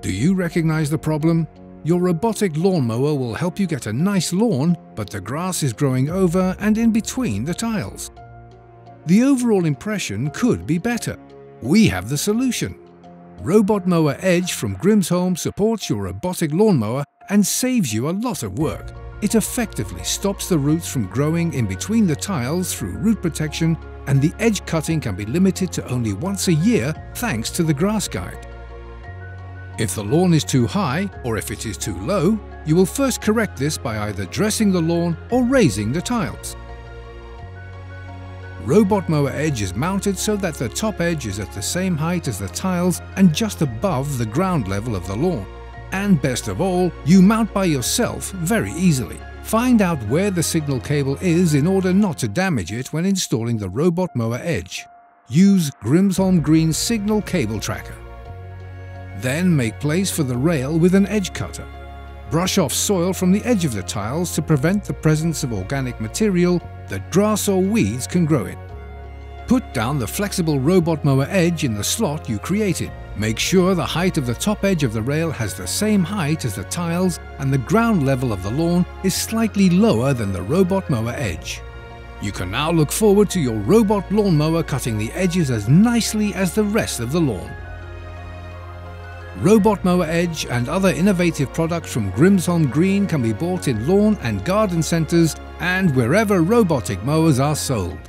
Do you recognize the problem? Your robotic lawnmower will help you get a nice lawn, but the grass is growing over and in between the tiles. The overall impression could be better. We have the solution. Robot Mower Edge from Grimsholm supports your robotic lawnmower and saves you a lot of work. It effectively stops the roots from growing in between the tiles through root protection and the edge cutting can be limited to only once a year thanks to the grass guide. If the lawn is too high or if it is too low, you will first correct this by either dressing the lawn or raising the tiles. Robot Mower Edge is mounted so that the top edge is at the same height as the tiles and just above the ground level of the lawn. And best of all, you mount by yourself very easily. Find out where the signal cable is in order not to damage it when installing the Robot Mower Edge. Use Grimsholm Green Signal Cable Tracker. Then make place for the rail with an edge cutter. Brush off soil from the edge of the tiles to prevent the presence of organic material that grass or weeds can grow in. Put down the flexible robot mower edge in the slot you created. Make sure the height of the top edge of the rail has the same height as the tiles and the ground level of the lawn is slightly lower than the robot mower edge. You can now look forward to your robot lawnmower cutting the edges as nicely as the rest of the lawn. Robot Mower Edge and other innovative products from Grimsholm Green can be bought in lawn and garden centres and wherever robotic mowers are sold.